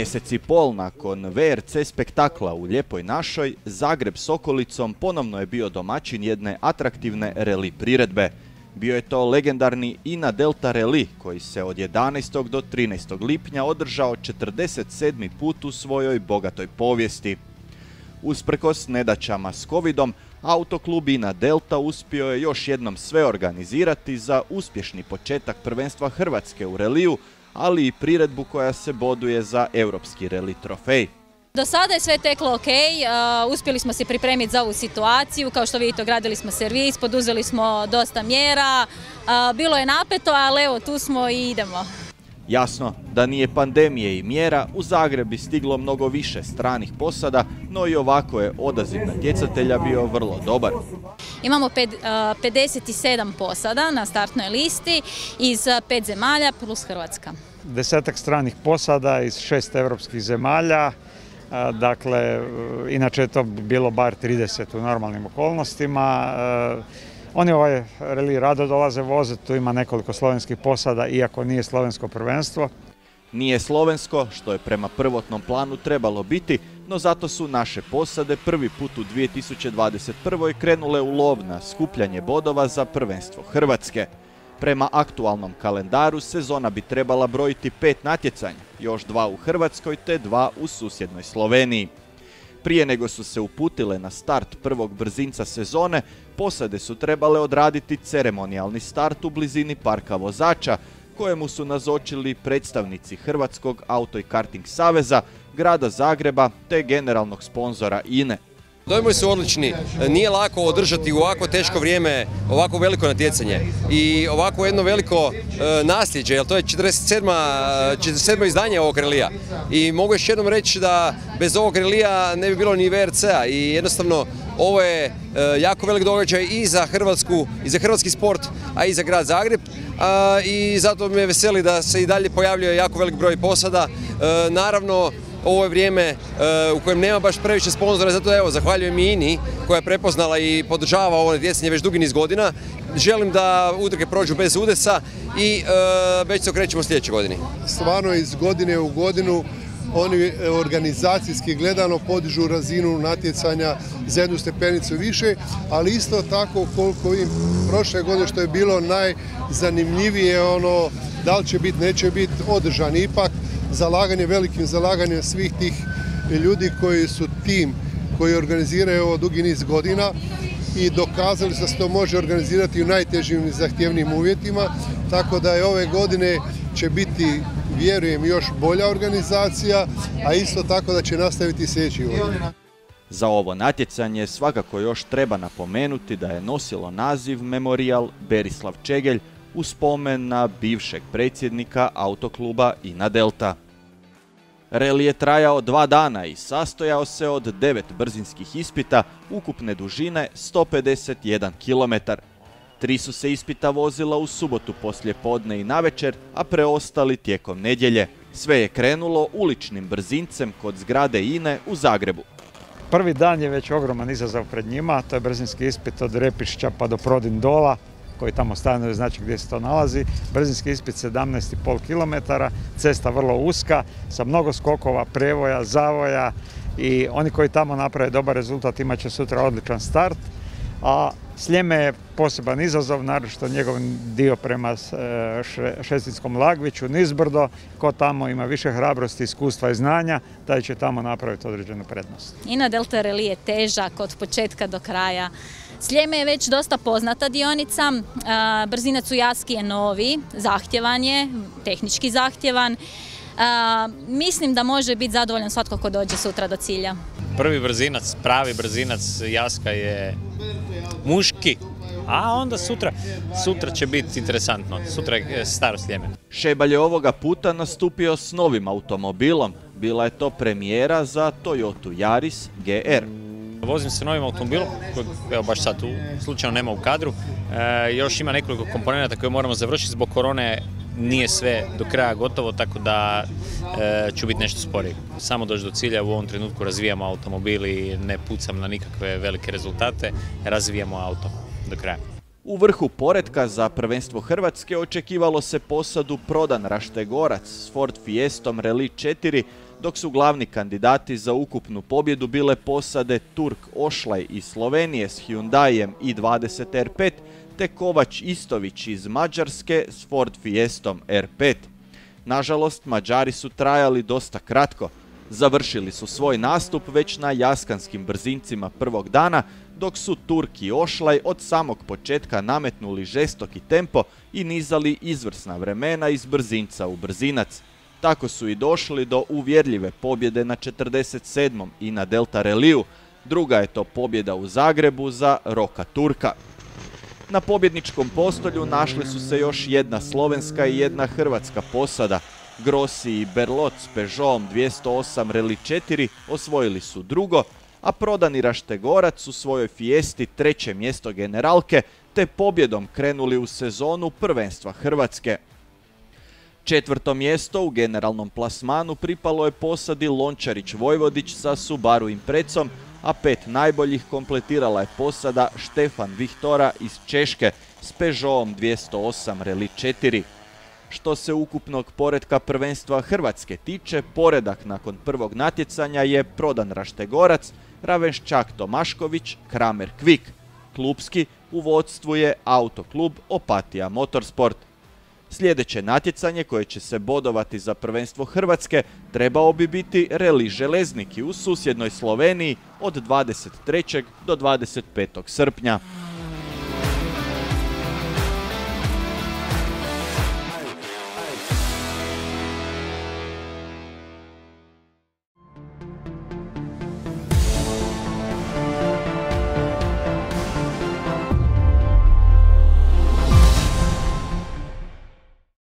Mjesec i pol nakon VRC spektakla u Lijepoj našoj, Zagreb s okolicom ponovno je bio domaćin jedne atraktivne reli priredbe. Bio je to legendarni Ina Delta Reli koji se od 11. do 13. lipnja održao 47. put u svojoj bogatoj povijesti. Usprkos nedaćama s covidom, autoklub Ina Delta uspio je još jednom sve organizirati za uspješni početak prvenstva Hrvatske u reliju, ali i priredbu koja se boduje za europski reli trofej. Do sada je sve teklo ok, uspjeli smo se pripremiti za ovu situaciju, kao što vidite ogradili smo servis, poduzeli smo dosta mjera, bilo je napeto, ali evo tu smo i idemo. Jasno da nije pandemije i mjera, u Zagreb bi stiglo mnogo više stranih posada, no i ovako je odaziv natjecatelja bio vrlo dobar. Imamo 57 posada na startnoj listi iz pet zemalja plus Hrvatska. Desetak stranih posada iz šest europskih zemalja, dakle inače je to bilo bar 30 u normalnim okolnostima. Oni ovaj reli rado dolaze voziti, tu ima nekoliko slovenskih posada, iako nije slovensko prvenstvo. Nije slovensko, što je prema prvotnom planu trebalo biti, no zato su naše posade prvi put u 2021. krenule u lov na skupljanje bodova za prvenstvo Hrvatske. Prema aktualnom kalendaru sezona bi trebala brojiti pet natjecanja, još dva u Hrvatskoj te dva u susjednoj Sloveniji. Prije nego su se uputile na start prvog brzinca sezone, posade su trebale odraditi ceremonijalni start u blizini parka vozača, kojemu su nazočili predstavnici Hrvatskog auto i karting saveza, grada Zagreba te generalnog sponzora INE. Dojmovi su odlični, nije lako održati u ovako teško vrijeme ovako veliko natjecanje i ovako jedno veliko e, nasljeđe, jer to je 47. 47. izdanje ovog relija i mogu još jednom reći da bez ovog relija ne bi bilo ni VRC-a i jednostavno ovo je e, jako velik događaj i za Hrvatsku, i za hrvatski sport, a i za grad Zagreb i zato me veseli da se i dalje pojavljuje jako velik broj posada. E, naravno, ovo je vrijeme e, u kojem nema baš previše sponzora, zato evo, zahvaljujem i INI koja je prepoznala i podržava ovo natjecanje već dugi niz godina. Želim da utrke prođu bez udesa i e, već se okrećemo sljedeće godine. Stvarno iz godine u godinu oni e, organizacijski gledano podižu razinu natjecanja za jednu stepenicu više, ali isto tako koliko im prošle godine što je bilo najzanimljivije ono da li će biti, neće biti održan ipak zalaganje, velikim zalaganjem svih tih ljudi koji su tim koji organiziraju ovo dugi niz godina i dokazali da se to može organizirati u najtežim i zahtjevnim uvjetima, tako da je ove godine će biti, vjerujem, još bolja organizacija, a isto tako da će nastaviti sljedeći godina. Za ovo natjecanje svakako još treba napomenuti da je nosilo naziv Memorial Berislav Čegelj, u spomen na bivšeg predsjednika autokluba Ina Delta. Reli je trajao dva dana i sastojao se od devet brzinskih ispita ukupne dužine 151 km. Tri su se ispita vozila u subotu poslje podne i navečer, a preostali tijekom nedjelje. Sve je krenulo uličnim brzincem kod zgrade INE u Zagrebu. Prvi dan je već ogroman izazov pred njima, to je brzinski ispit od Repišća pa do Prodin Dola koji tamo stanuje, znači gdje se to nalazi. Brzinski ispit 17,5 km, cesta vrlo uska, sa mnogo skokova, prevoja, zavoja i oni koji tamo naprave dobar rezultat imat će sutra odličan start. A Sljeme je poseban izazov, naročito njegov dio prema e, Šestinskom Lagviću, nizbrdo, ko tamo ima više hrabrosti, iskustva i znanja, taj će tamo napraviti određenu prednost. Ina Delta Reli je težak od početka do kraja. Sljeme je već dosta poznata dionica, brzinac u Jaski je novi, zahtjevan je, tehnički zahtjevan. Mislim da može biti zadovoljan svatko ko dođe sutra do cilja. Prvi brzinac, pravi brzinac Jaska je muški, a onda sutra, sutra će biti interesantno, sutra je staro sljeme. Šebalj je ovoga puta nastupio s novim automobilom, bila je to premijera za Toyota Yaris GR. Vozim se novim automobilom, koji evo baš sad tu slučajno nema u kadru. E, još ima nekoliko komponenta koje moramo završiti zbog korone nije sve do kraja gotovo, tako da e, ću biti nešto sporiji. Samo doći do cilja, u ovom trenutku razvijamo automobil i ne pucam na nikakve velike rezultate, razvijamo auto do kraja. U vrhu poredka za prvenstvo Hrvatske očekivalo se posadu prodan Raštegorac s Ford Fiestom Rally 4 dok su glavni kandidati za ukupnu pobjedu bile posade Turk Ošlaj iz Slovenije s Hyundaijem i20 R5 te Kovač Istović iz Mađarske s Ford Fiestom R5. Nažalost, Mađari su trajali dosta kratko. Završili su svoj nastup već na jaskanskim brzincima prvog dana, dok su Turki Ošlaj od samog početka nametnuli žestoki tempo i nizali izvrsna vremena iz brzinca u brzinac. Tako su i došli do uvjerljive pobjede na 47. i na Delta Reliju. Druga je to pobjeda u Zagrebu za Roka Turka. Na pobjedničkom postolju našli su se još jedna slovenska i jedna hrvatska posada. Grossi i Berlot s Peugeotom 208 Rally 4 osvojili su drugo, a prodani Raštegorac u svojoj fijesti treće mjesto generalke te pobjedom krenuli u sezonu prvenstva Hrvatske. Četvrto mjesto u generalnom plasmanu pripalo je posadi Lončarić Vojvodić sa Subaru Imprecom, a pet najboljih kompletirala je posada Štefan Vihtora iz Češke s Peugeotom 208 Rally 4. Što se ukupnog poredka prvenstva Hrvatske tiče, poredak nakon prvog natjecanja je Prodan Raštegorac, Ravenščak Tomašković, Kramer Kvik. Klubski u vodstvu je Autoklub Opatija Motorsport. Sljedeće natjecanje koje će se bodovati za prvenstvo Hrvatske trebao bi biti Reli Železniki u susjednoj Sloveniji od 23. do 25. srpnja.